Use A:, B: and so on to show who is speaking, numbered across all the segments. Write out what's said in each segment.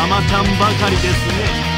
A: 甘たんばかりですね。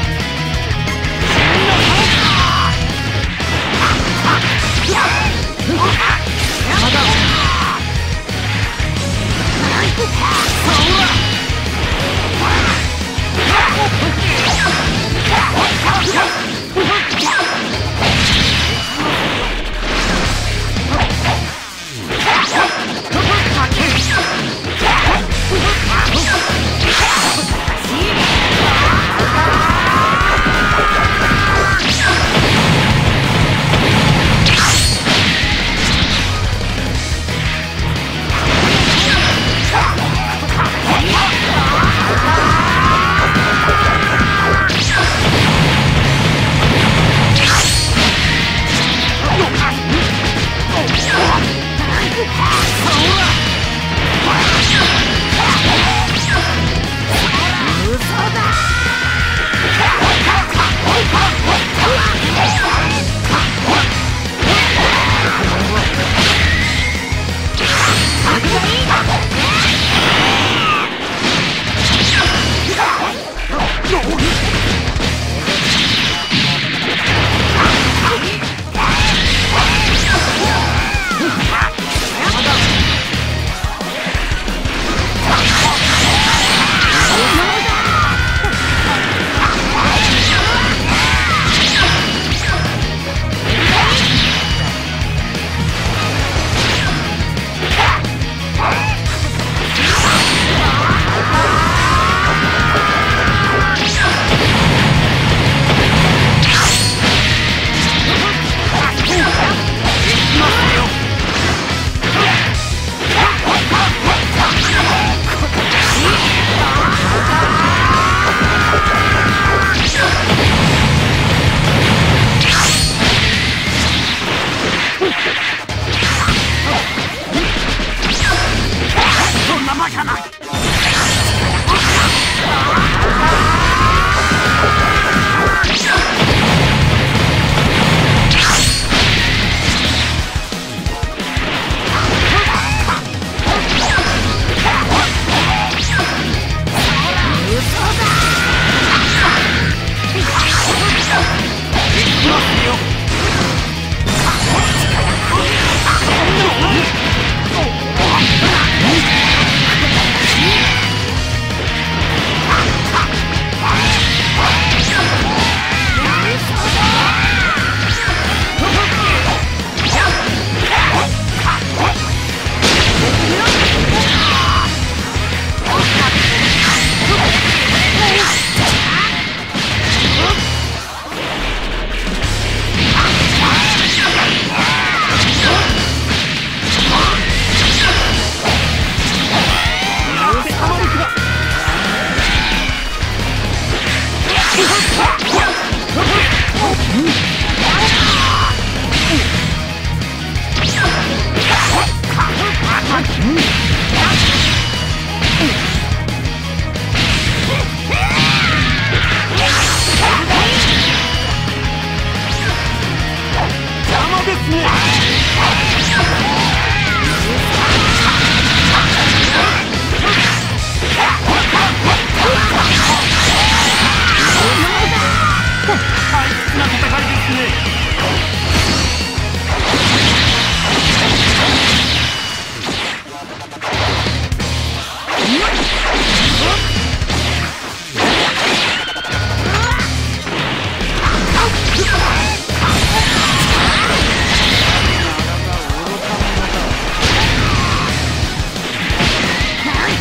A: Yeah.